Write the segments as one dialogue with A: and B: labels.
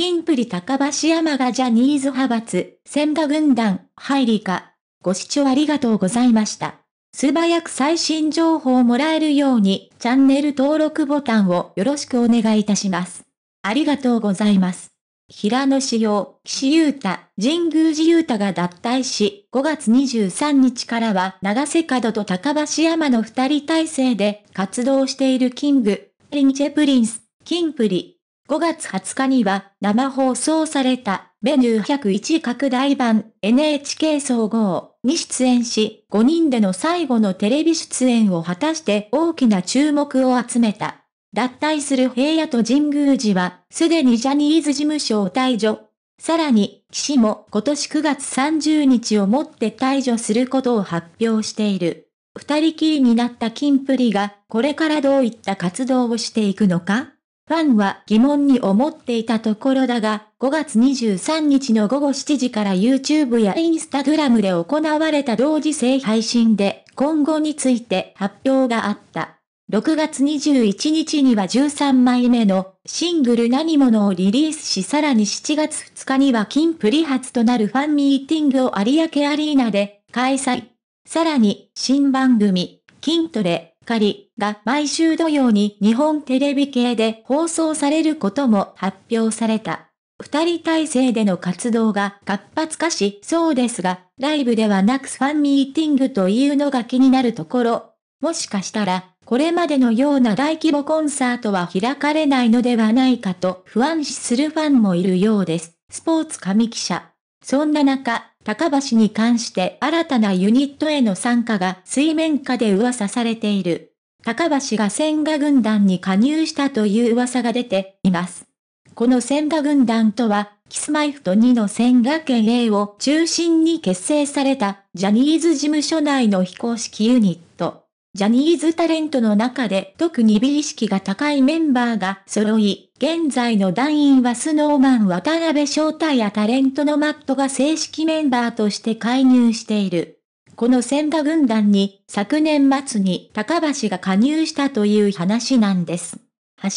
A: キンプリ高橋海人がジャニーズ派閥、千賀軍団、入りか。ご視聴ありがとうございました。素早く最新情報をもらえるように、チャンネル登録ボタンをよろしくお願いいたします。ありがとうございます。平野紫耀、岸優太、神宮寺勇太が脱退し、5月23日からは永瀬廉と高橋海人の二人体制で活動している King & Prince、キンプリ。5月20日には生放送されたメニュー101拡大版 NHK 総合に出演し、5人での最後のテレビ出演を果たして大きな注目を集めた。脱退する平野と神宮寺は、すでにジャニーズ事務所を退場。さらに、岸も今年9月30日をもって退場することを発表している。二人きりになったキンプリが、これからどういった活動をしていくのか？ファンは疑問に思っていたところだが、5月23日の午後7時から YouTube や Instagram で行われた同時性配信で今後について発表があった。6月21日には13枚目のシングル何者をリリースしさらに7月2日には金プリ発となるファンミーティングを有明アリーナで開催。さらに新番組、筋トレ、りが毎週土曜に日本テレビ系で放送されることも発表された。二人体制での活動が活発化しそうですが、ライブではなくファンミーティングというのが気になるところ。もしかしたら、これまでのような大規模コンサートは開かれないのではないかと不安視するファンもいるようです。スポーツ神記者。そんな中、高橋に関して新たなユニットへの参加が水面下で噂されている。高橋が千賀軍団に加入したという噂が出ています。この千賀軍団とは、キスマイフと2の千賀県営を中心に結成されたジャニーズ事務所内の非公式ユニット。ジャニーズタレントの中で特に美意識が高いメンバーが揃い、現在の団員はスノーマン渡辺翔太やタレントのマットが正式メンバーとして介入している。この千田軍団に昨年末に高橋が加入したという話なんです。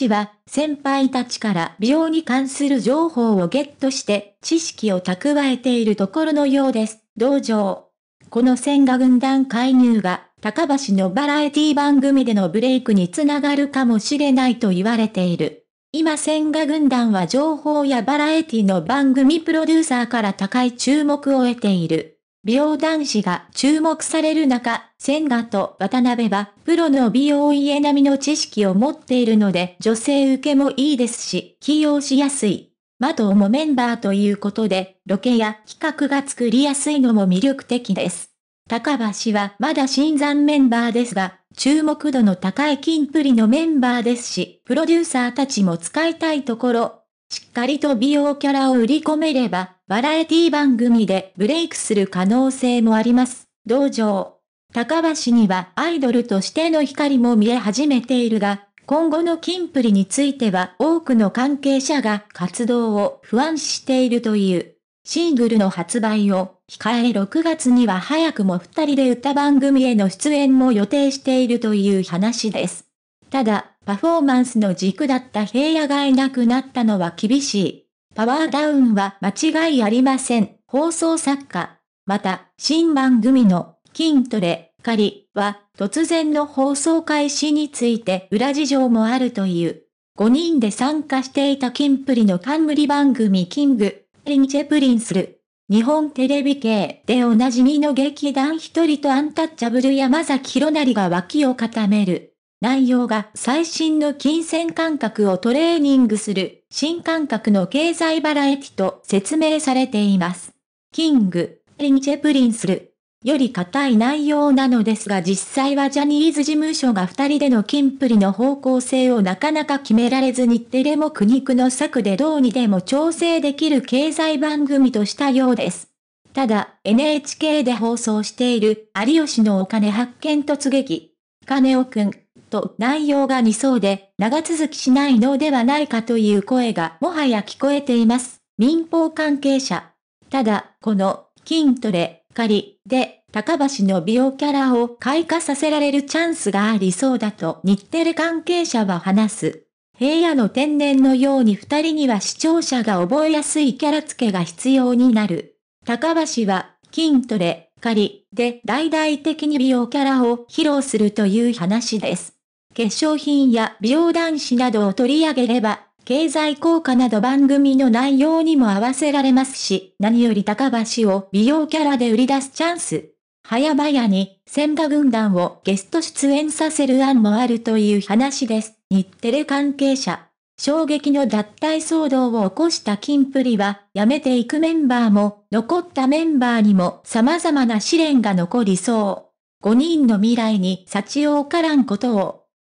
A: 橋は先輩たちから美容に関する情報をゲットして知識を蓄えているところのようです。道場。この千賀軍団介入が高橋のバラエティ番組でのブレイクにつながるかもしれないと言われている。今千賀軍団は情報やバラエティの番組プロデューサーから高い注目を得ている。美容男子が注目される中、千賀と渡辺はプロの美容家並みの知識を持っているので女性受けもいいですし、起用しやすい。マドもメンバーということで、ロケや企画が作りやすいのも魅力的です。高橋はまだ新参メンバーですが、注目度の高い金プリのメンバーですし、プロデューサーたちも使いたいところ、しっかりと美容キャラを売り込めれば、バラエティ番組でブレイクする可能性もあります。道場。高橋にはアイドルとしての光も見え始めているが、今後の金プリについては多くの関係者が活動を不安視しているという。シングルの発売を控え6月には早くも二人で歌番組への出演も予定しているという話です。ただ、パフォーマンスの軸だった平野がいなくなったのは厳しい。パワーダウンは間違いありません。放送作家。また、新番組の筋トレ、仮は突然の放送開始について裏事情もあるという。5人で参加していたキンプリの冠番組 King & Prince る。日本テレビ系でおなじみの劇団ひとりとアンタッチャブル山崎弘也が脇を固める。内容が最新の金銭感覚をトレーニングする新感覚の経済バラエティと説明されています。 King & Prince る。より硬い内容なのですが実際はジャニーズ事務所が二人でのキンプリの方向性をなかなか決められずにテレビも苦肉の策でどうにでも調整できる経済番組としたようです。ただ、NHK で放送している有吉のお金発見突撃。金尾くん、と内容が似そうで長続きしないのではないかという声がもはや聞こえています。民放関係者。ただ、この筋トレ仮で、高橋の美容キャラを開花させられるチャンスがありそうだと日テレ関係者は話す。平野の天然のように二人には視聴者が覚えやすいキャラ付けが必要になる。高橋は、筋トレ、狩りで大々的に美容キャラを披露するという話です。化粧品や美容男子などを取り上げれば、経済効果など番組の内容にも合わせられますし、何より高橋を美容キャラで売り出すチャンス。早々に、千賀軍団をゲスト出演させる案もあるという話です。日テレ関係者。衝撃の脱退騒動を起こしたキンプリは、辞めていくメンバーも、残ったメンバーにも様々な試練が残りそう。5人の未来に幸をからんことを。